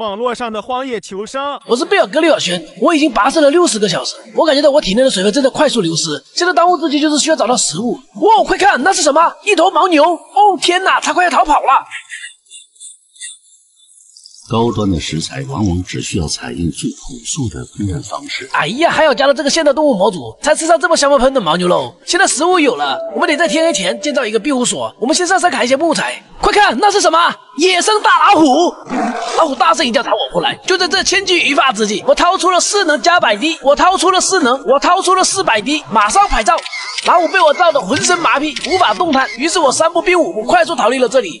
网络上的荒野求生。我是贝尔格里尔轩，我已经跋涉了六十个小时，我感觉到我体内的水分正在快速流失。现在当务之急就是需要找到食物。哇，快看，那是什么？一头牦牛！哦天哪，它快要逃跑了！高端的食材往往只需要采用最朴素的烹饪方式。哎呀，还要加了这个现代动物模组，才吃上这么香喷喷的牦牛肉。现在食物有了，我们得在天黑前建造一个庇护所。我们先上山砍一些木材。快看，那是什么？野生大老虎！老虎大声一叫，朝我过来。就在这千钧一发之际，我掏出了势能加百滴，我掏出了势能，我掏出了四百滴，马上拍照。老虎被我照得浑身麻痹，无法动弹。于是我三步并五步，快速逃离了这里。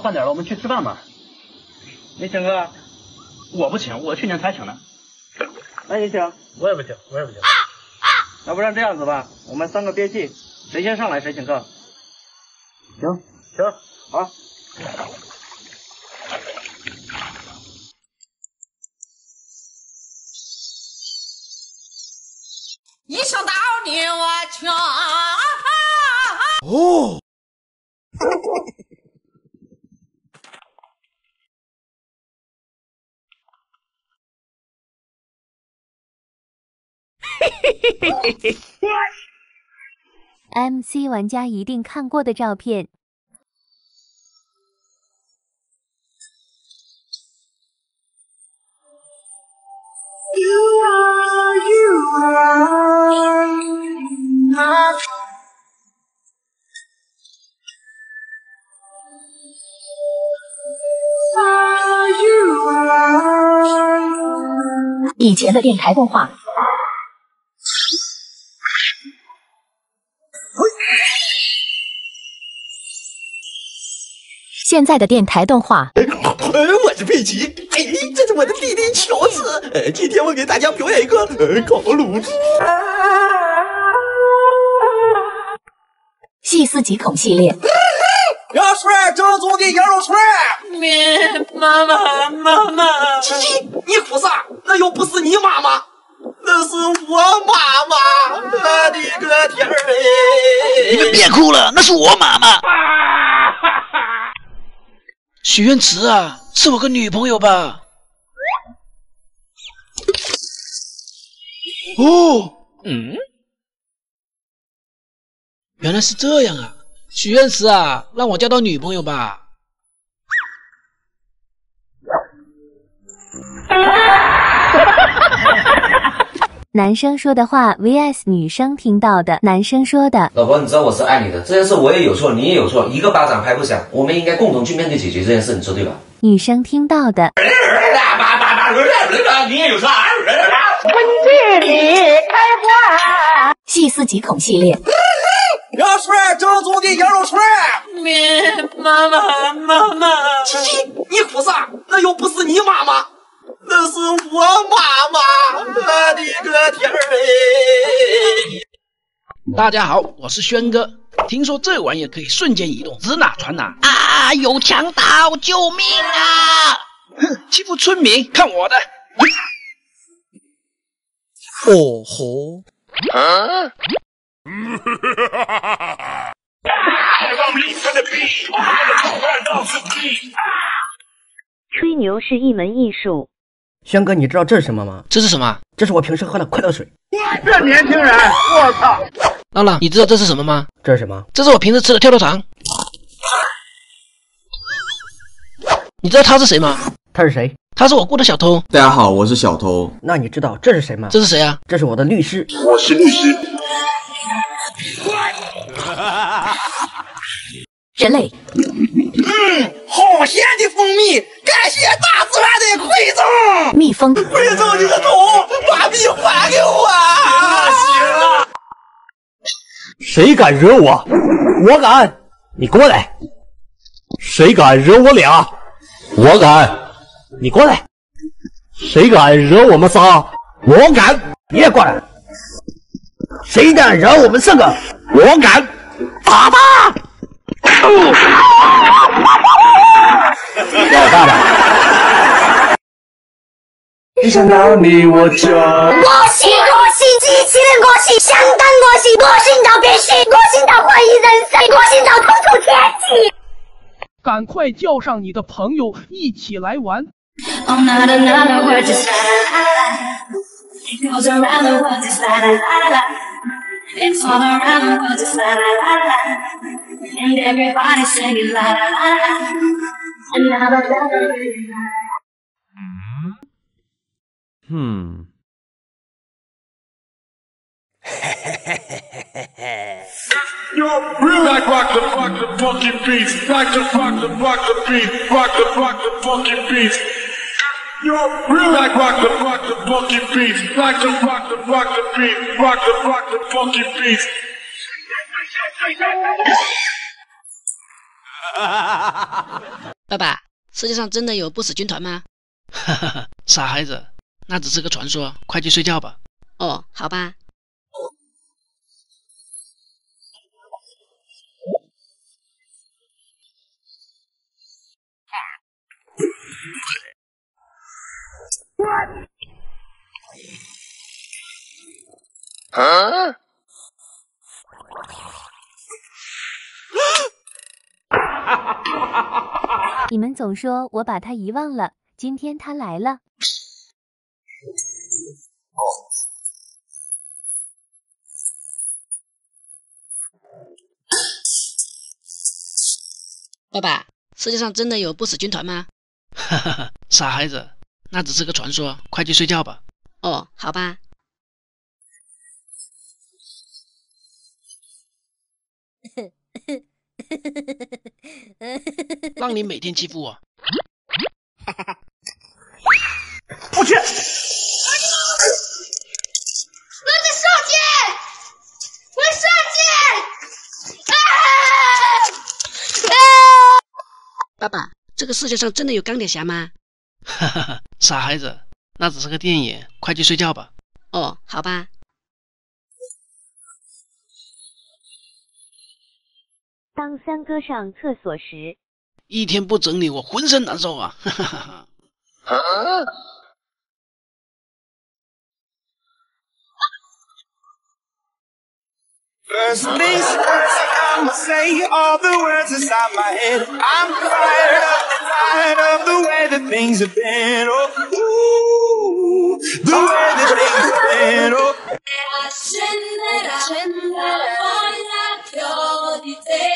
到饭点了，我们去吃饭吧。你请客？我不请，我去年才请的。那你请？我也不请，我也不请。要不然这样子吧，我们三个憋气，谁先上来谁请客。行行，好。一声大牛啊，枪！哦 ，MC 玩家一定看过的照片。以前的电台动画，现在的电台动画，呃，我是佩奇，哎，这是我的弟弟乔治，呃，今天我给大家表演一个呃烤乳猪。细思极恐系列，羊肉串，正宗的羊肉串。面妈妈妈妈，琪琪，你哭啥？那又不是你妈妈，那是我妈妈，我的个天儿哎！你们别哭了，那是我妈妈。许愿池啊，是我个女朋友吧？哦，嗯，原来是这样啊！许愿池啊，让我交到女朋友吧。男生说的话 vs 女生听到的。男生说的：“老婆，你知道我是爱你的，这件事我也有错，你也有错，一个巴掌拍不响，我们应该共同去面对解决这件事，你说对吧？”女生听到的：“你也有错。”文具里开花，细思极恐系列，羊肉串，正宗的羊肉串。面妈妈妈妈，你哭啥？那又不是你妈妈。那是我妈妈，我的个天儿哎！大家好，我是轩哥。听说这玩意可以瞬间移动，指哪传哪。啊！有强盗，救命啊！哼，欺负村民，看我的！哦吼！啊！吹牛是一门艺术。轩哥，你知道这是什么吗？这是什么？这是我平时喝的快乐水。这年轻人，我操！浪浪，你知道这是什么吗？这是什么？这是我平时吃的跳跳糖。你知道他是谁吗？他是谁？他是我雇的小偷。大家好，我是小偷。那你知道这是谁吗？这是谁啊？这是我的律师。我是律师。人类。嗯，好咸的蜂蜜，感谢大自然的馈赠。蜜蜂，馈赠你的头，把蜜还给我。行了。谁敢惹我？我敢！你过来！谁敢惹我俩？我敢。你过来。谁敢惹我们仨？我敢。你也过来。谁敢惹我们四个？我敢。打他！老大了。一想到你我就……我喜我喜机器人我心相当我心我心到变形我心到怀疑人生我心到突出天际。赶快叫上你的朋友一起来玩。嗯，嘿嘿嘿嘿嘿嘿嘿。爸爸，世界上真的有不死军团吗？傻孩子。那只是个传说，快去睡觉吧。哦，好吧。啊！你们总说我把他遗忘了，今天他来了。爸爸，世界上真的有不死军团吗？哈哈哈，傻孩子，那只是个传说，快去睡觉吧。哦，好吧。让你每天欺负我。我去！我的手机！我手机！啊！啊！爸爸，这个世界上真的有钢铁侠吗？哈哈哈，傻孩子，那只是个电影，快去睡觉吧。哦，好吧。当三哥上厕所时，一天不整理我浑身难受啊！哈哈哈哈。First things first, I'ma say all the words inside my head. I'm tired of, tired of the way that things have been. Oh, ooh, the way that things have been. Oh. Accendere, accendere, voglia più di te,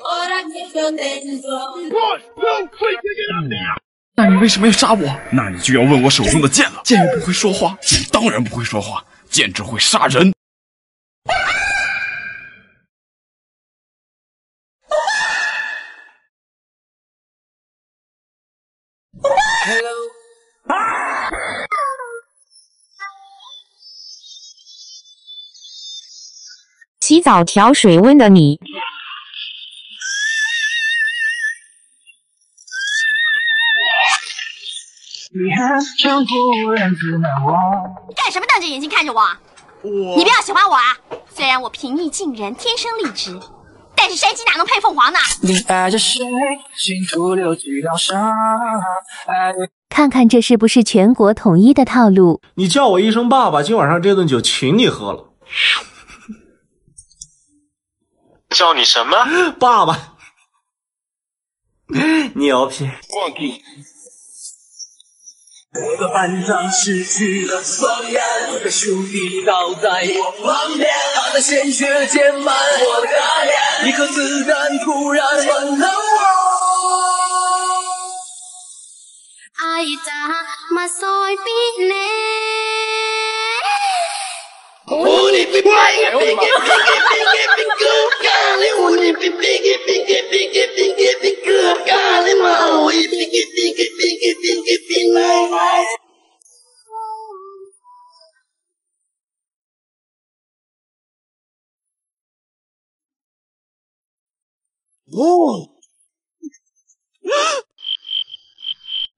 ora che ti ho dentro. One, two, three, take it up now. 那你为什么要杀我？那你就要问我手中的剑了。剑又不会说话，剑当然不会说话，剑只会杀人。Hello. 洗澡调水温的你，你。干什么瞪着眼睛看着我？你不要喜欢我啊！虽然我平易近人，天生丽质，但是山鸡哪能配凤凰呢？你爱着谁，心徒留几道伤。爱看看这是不是全国统一的套路？你叫我一声爸爸，今晚上这顿酒请你喝了。叫你什么？爸爸。牛批。我的班长失去了双眼，我的兄弟倒在我旁边，他的鲜血溅满我的脸，一颗子弹突然穿透我。我你别怪，哎呦我的妈！你妈我一给给给给奶奶。哦。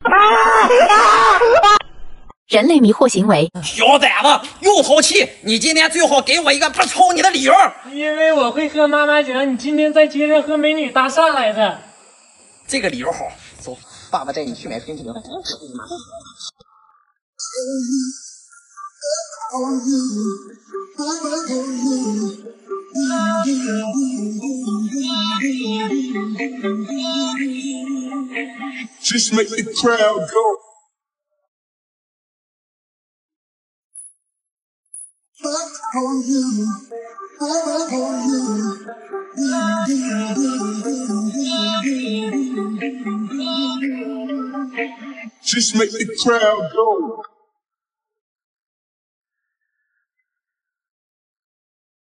啊啊啊！人类迷惑行为，小崽子又淘气！你今天最好给我一个不抽你的理由。因为我会喝妈妈酒，你今天在街上和美女搭讪来着。这个理由好，走，爸爸带你去买冰淇淋。 Just make the crowd go. Just make the crowd go.